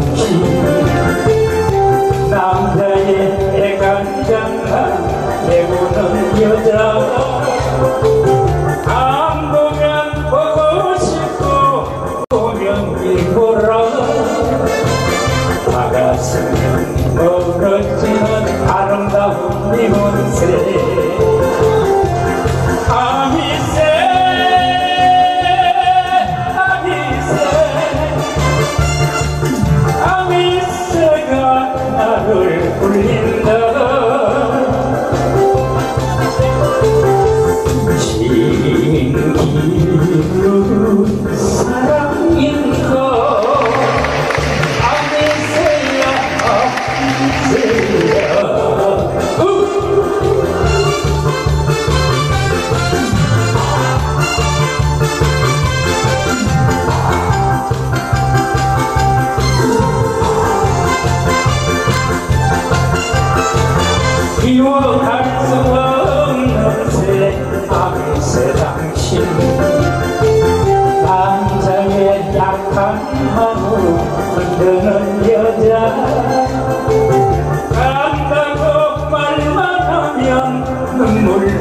당신 남자의 애간장한 배우는 여자가 안 보면 보고 싶고 보면 일보라 다가서면 you will have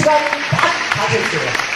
시간 딱가져어요